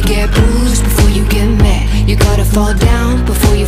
gotta get bruised before you get mad. You gotta fall down before you